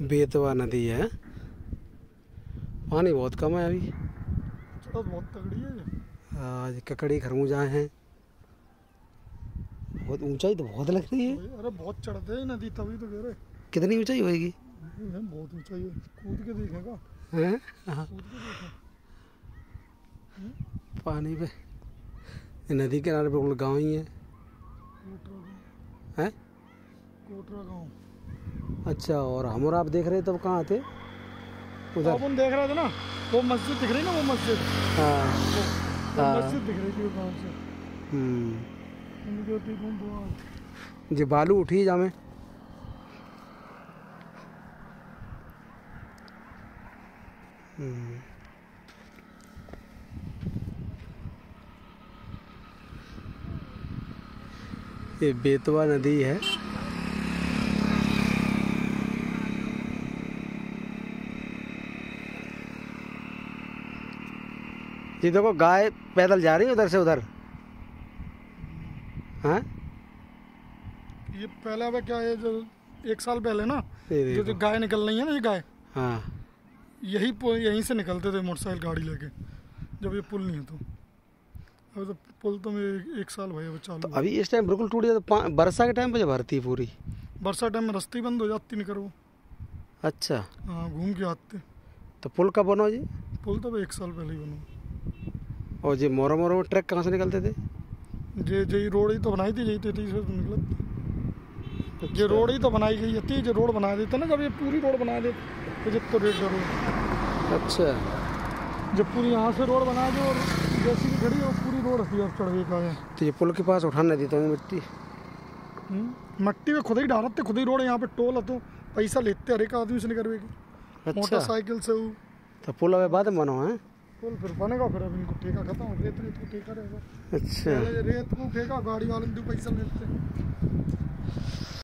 बेतवा नदी है। पानी बहुत कम है अभी। बहुत तगड़ी है आज ककड़ी खरमूजा हैं। बहुत ऊंचाई तो बहुत लग रही है। अरे बहुत चढ़ते है नदी तभी तो कह रहे। कितनी ऊंचाई होगी बहुत ऊंचाई है। कूद के देखेगा। हैं? हाँ, पानी पे। नदी किनारे बिल्कुल गाँव ही है। हैं? कोटरा गाँव। अच्छा और हम और आप देख रहे तब कहाँ थे? उधर। अपन देख रहे थे ना वो मस्जिद दिख रही ना वो मस्जिद? हाँ। हाँ। मस्जिद दिख रही थी वो से। हम्म। हम जी बालू उठी जामे। हम्म। ये बेतवा नदी है। जी देखो गाय पैदल जा रही है उधर से उधर। हाँ? ये पहले अब क्या है जो एक साल पहले ना जो जो गाय निकल रही है ना ये गाय। हाँ। यही यहीं से निकलते थे मोटरसाइकिल गाड़ी लेके जब ये पुल नहीं है तो। अब तो पुल तो मैं एक, साल भाई अब चालू तो अभी इस टाइम बिल्कुल टूट गया तो बरसा के टाइम पे जब भरती है पूरी? बरसात टाइम में रास्ते बंद हो जाती निकर वो अच्छा। हाँ घूम के आते। तो पुल कब बनो जी? पुल तो एक साल पहले ही बना। और जी मोरो मोरो में ट्रक कहाँ से निकलते थे? जे जे रोड ही तो बनाई थी यही तो थी से निकलत ये रोड ही तो बनाई गई थी जो रोड बना देते ना जब ये पूरी रोड बना देते तो जब तो रेट रोड अच्छा। जब पूरी यहाँ से रोड बना दो और जैसी भी खड़ी है पूरी रोड अब चढ़वे का है तो ये पुल के पास उठाने देते होंगे मिट्टी। हम्म, मट्टी में खुद ही डालते खुद ही रोड यहाँ पे टोल है तो पैसा लेते हर एक आदमी से नहीं करवे की अच्छा। मोटरसाइकिल से तो पुल अबे बाद में बनो है? पुल फिर बनेगा फिर अब इनको ठेका खत्म हो रेत रेत को ठेका रहेगा। अच्छा। रेत को ठेका गाड़ी वाले से पैसा लेते।